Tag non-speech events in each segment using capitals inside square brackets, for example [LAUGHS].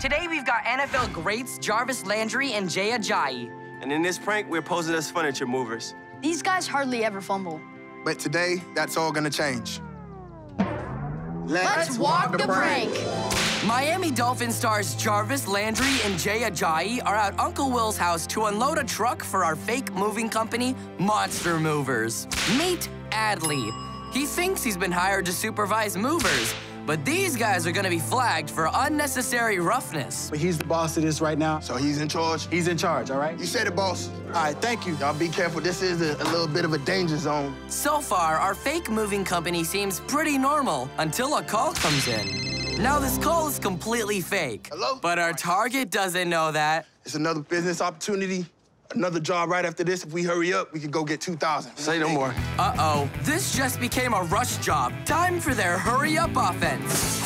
Today we've got NFL greats Jarvis Landry and Jay Ajayi. And in this prank, we're posing as furniture movers. These guys hardly ever fumble. But today, that's all gonna change. Let's walk the prank. Miami Dolphin stars Jarvis Landry and Jay Ajayi are at Uncle Will's house to unload a truck for our fake moving company, Monster Movers. Meet Adley. He thinks he's been hired to supervise movers, but these guys are gonna be flagged for unnecessary roughness. But he's the boss of this right now. So he's in charge? He's in charge, all right? You said it, boss. All right, thank you. Y'all be careful. This is a, a little bit of a danger zone. So far, our fake moving company seems pretty normal until a call comes in. Now, this call is completely fake. Hello? But our target doesn't know that. It's another business opportunity. Another job right after this. If we hurry up, we could go get 2,000. Say no more. Uh-oh, this just became a rush job. Time for their hurry up offense.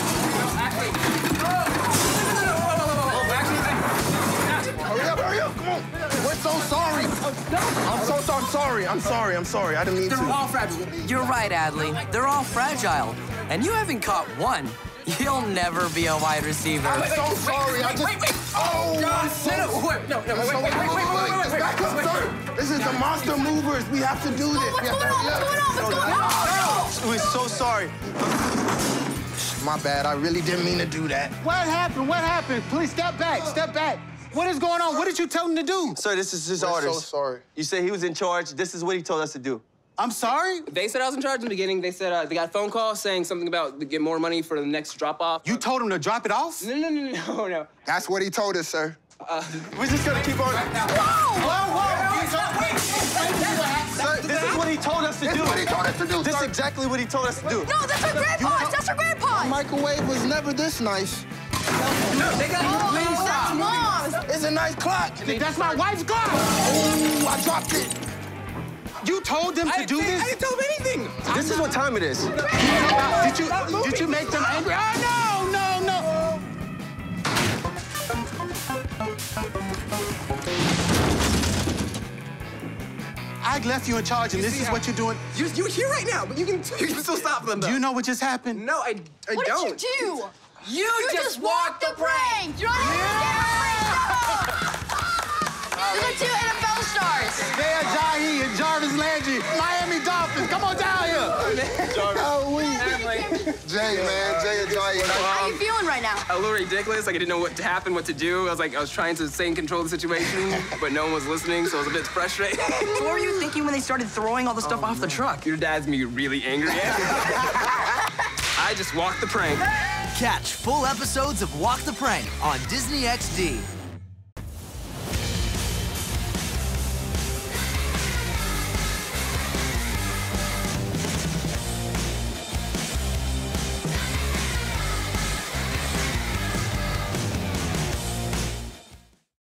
Hurry up, hurry up, come on. We're so sorry. I'm so, so I'm sorry. I'm sorry. I'm sorry. I didn't mean They're to. They're all fragile. You're right, Adley. They're all fragile. And you haven't caught one. You'll never be a wide receiver. I'm so sorry. I just. Oh, I'm so Wait, no, no, wait, So- wait, wait, wait, wait, wait, wait, wait, the monster movers. We have to do this. What's on? what's going on? What's going on? What's going on? We're so sorry. My bad. I really didn't mean to do that. What happened? What happened? Please step back. Step back. What is going on? What did you tell him to do? Sir, this is his We're orders. so sorry. You said he was in charge. This is what he told us to do. I'm sorry? They said I was in charge in the beginning. They said uh, they got a phone call saying something about to get more money for the next drop off. You told him to drop it off? No, no, no, no, no. That's what he told us, sir. We're just gonna keep on. Sir, to This do. is what he told us to do, This is sir. exactly what he told us to do. No, that's our grandpa's. That's our grandpa's. Microwave was never this nice. No, they got Oh, that's mom's. It's a nice clock. That's my wife's clock. Oh, I dropped it. You told them to do this? I didn't tell them anything. This is what time it is. Did you did you make them angry? Oh no, no, no. I left you in charge, and this is how- what you're doing. You, you're here right now, but you can, you can still stop them. Though. Do you know what just happened? No, I, I What don't. did you do? You, You just walked the prank. You're yeah. These are two NFL stars. Jay Ajayi and Jarvis Landry, Miami Dolphins. Come on down here. Oh, we. [LAUGHS] Jay, man. Jay Ajayi. How are you feeling um, right now? Uh, a little ridiculous. Like I didn't know what to happen, what to do. I was like, I was trying to stay in control of the situation, [LAUGHS] but no one was listening, so I was a bit frustrated. What were you thinking when they started throwing all the stuff oh, off the truck? Your dad's me really angry. [LAUGHS] I just walked the prank. Catch full episodes of Walk the Prank on Disney XD.